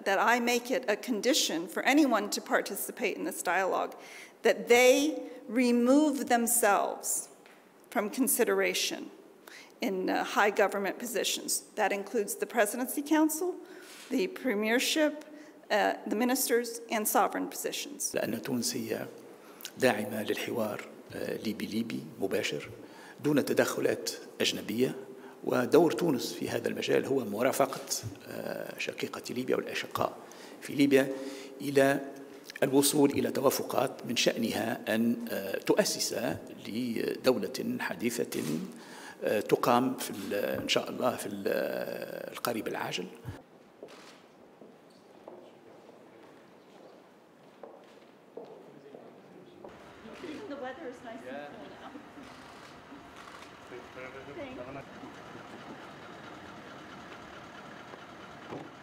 that, that I make it a condition for anyone to participate in this dialogue that they remove themselves from consideration in uh, high government positions. That includes the Presidency Council, the Premiership, uh, the ministers, and sovereign positions. لأن تونس هي داعمة للحوار ليبي ليبي مباشر دون تدخلات أجنبية ودور تونس في هذا المجال هو مرافقة شقيقة ليبيا والأشقاء في ليبيا إلى الوصول إلى توافقات من شأنها أن تؤسس لدولة حديثة تقام في إن شاء الله في القريب العاجل The weather is nice and cool now. Thank you.